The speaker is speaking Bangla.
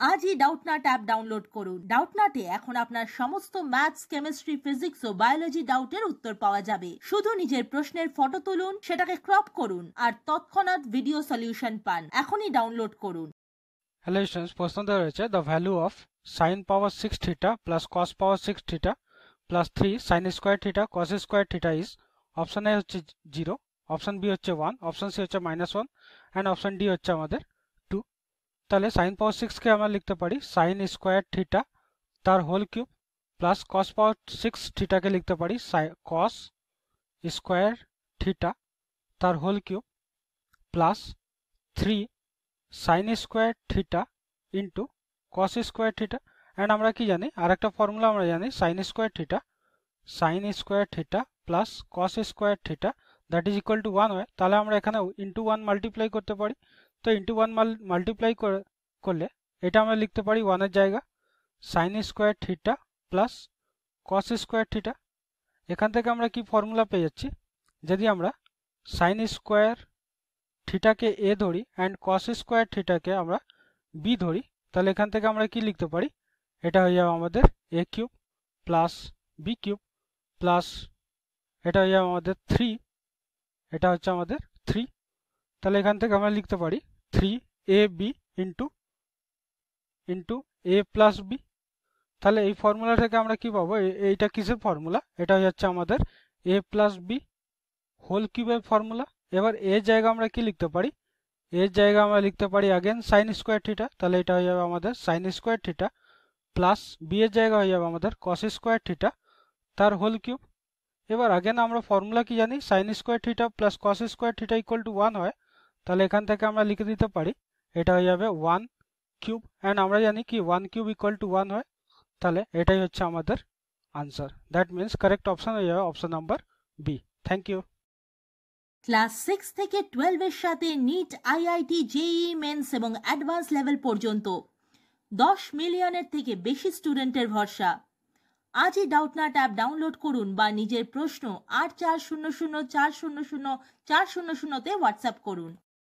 আজই ডাউটনাট অ্যাপ ডাউনলোড করুন। ডাউটনাটে এখন আপনার সমস্ত ম্যাথস কেমিস্ট্রি ফিজিক্স ও বায়োলজি ডাউটের উত্তর পাওয়া যাবে। শুধু নিজের প্রশ্নের ফটো তুলুন, সেটাকে ক্রপ করুন আর তৎক্ষণাৎ ভিডিও সলিউশন পান। এখনই ডাউনলোড করুন। হ্যালো স্টুডেন্টস প্রশ্ন দেওয়া রয়েছে the value of sine power six theta plus cos power six theta plus three sine square theta cos square theta is option A হচ্ছে জিরো অপশন বি হচ্ছে ওয়ান অপশন সি হচ্ছে minus one and option D হচ্ছে আমাদের তাহলে সাইন পাওয়ার সিক্সকে আমরা লিখতে পারি সাইন স্কোয়ার থিটা তার whole cube plus cos power six থিটাকে লিখতে পারি কস স্কোয়ার থিটা তার whole cube plus three sine square theta into cos square theta and আমরা কি জানি আর একটা ফর্মুলা আমরা জানি sine square theta sine square theta plus cos square theta that is equal to one হয়। তাহলে আমরা এখানে ইন্টু ওয়ান মাল্টিপ্লাই করতে পারি তো ইন্টু ওয়ান মাল্টিপ্লাই করলে এটা আমরা লিখতে পারি ওয়ানের জায়গা sine square theta plus cos square theta এখান থেকে আমরা কি ফর্মুলা পেয়ে যাচ্ছি? যদি আমরা সাইন স্কোয়ার থিটাকে এ ধরি অ্যান্ড কস স্কোয়ার থিটাকে আমরা বি ধরি, তাহলে এখান থেকে আমরা কি লিখতে পারি? এটা হয়ে যাবে আমাদের A cube plus B cube plus এটা হয়ে যাবে আমাদের থ্রি এটা হচ্ছে আমাদের থ্রি তাহলে এখান থেকে আমরা লিখতে পারি three A B into into A plus B তাহলে এই ফর্মুলা থেকে আমরা কি পাবো? এইটা কিসের ফর্মুলা এটা যাচ্ছে আমাদের এ প্লাস বি হোল কিউবের ফর্মুলা এবার এর জায়গা আমরা কি লিখতে পারি? এর জায়গা আমরা লিখতে পারি আগেন সাইন স্কোয়ার থিটা তাহলে এটা হয়ে যাবে আমাদের sine square theta plus B এর জায়গা হয়ে যাবে আমাদের কস স্কোয়ার থিটা তার হোল কিউব এবার আগেন আমরা ফর্মুলা কি জানি? Sine square theta plus cos square theta equal to one হয়। তাহলে এখান থেকে আমরা লিখে দিতে পারি, এটা হয়ে যাবে ওয়ান কিউব অ্যান্ড আমরা জানি কি one cube equal to one হয়, তাহলে এটাই হচ্ছে আমাদের answer that means correct option হয়ে যাবে option number B thank you class six থেকে টুয়েলভের সাথে নিট আইআইটি জেই মেন্স এবং অ্যাডভান্স লেভেল পর্যন্ত। দশ মিলিয়নের থেকে বেশি স্টুডেন্টের ভরসা। আজই ডাউটনাট অ্যাপ ডাউনলোড করুন বা নিজের প্রশ্ন আট চার শূন্য শূন্য চার শূন্য শূন্য চার শূন্য শূন্যতে হোয়াটসঅ্যাপ করুন।